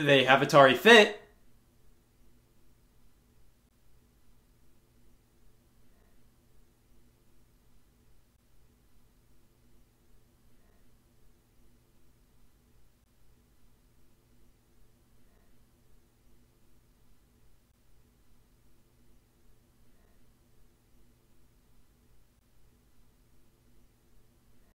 they have Atari Fit,